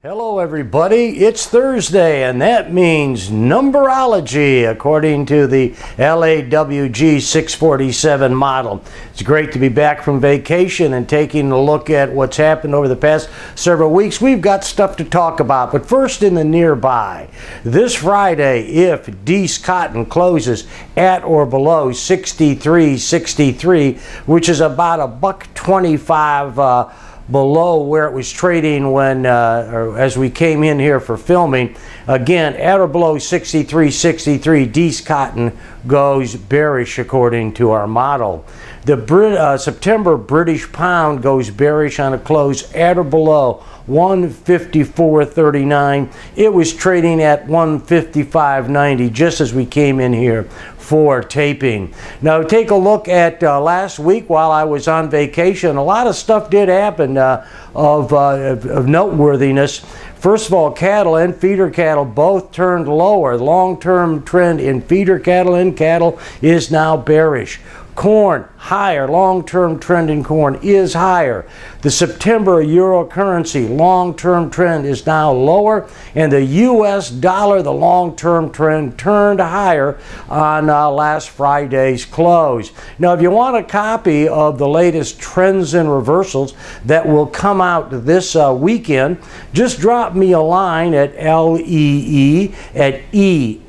Hello, everybody. It's Thursday, and that means numberology according to the LAWG 647 model. It's great to be back from vacation and taking a look at what's happened over the past several weeks. We've got stuff to talk about, but first in the nearby. This Friday, if Dees Cotton closes at or below 63.63, which is about a buck 25. Uh, below where it was trading when uh, as we came in here for filming. Again, at or below 63.63, Dees Cotton goes bearish according to our model. The Brit uh, September British pound goes bearish on a close at or below 154.39. It was trading at 155.90 just as we came in here for taping. Now take a look at uh, last week while I was on vacation. A lot of stuff did happen uh, of, uh, of noteworthiness. First of all, cattle and feeder cattle both turned lower. Long-term trend in feeder cattle and cattle is now bearish. Corn higher. Long-term trend in corn is higher. The September euro currency long-term trend is now lower, and the U.S. dollar, the long-term trend turned higher on uh, last Friday's close. Now, if you want a copy of the latest trends and reversals that will come out this uh, weekend, just drop me a line at lee at efggrp.com.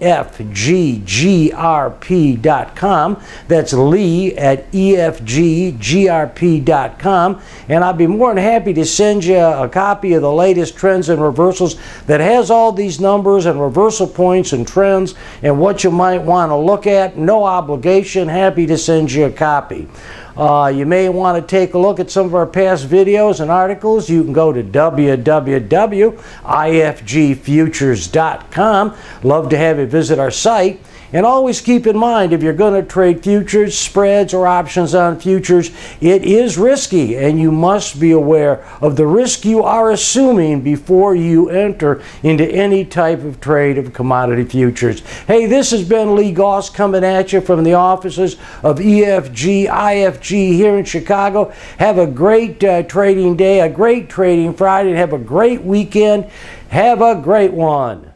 That's lee at efggrp.com, and I'd be more than happy to send you a copy of the latest trends and reversals that has all these numbers and reversal points and trends and what you might want to look at. No obligation, happy to send you a copy. Uh, you may want to take a look at some of our past videos and articles. You can go to www.ifgfutures.com. Love to have you visit our site. And always keep in mind if you're going to trade futures, spreads, or options on futures, it is risky and you must be aware of the risk you are assuming before you enter into any type of trade of commodity futures. Hey, this has been Lee Gaus coming at you from the offices of EFG, IFG here in Chicago. Have a great uh, trading day, a great trading Friday, and have a great weekend. Have a great one.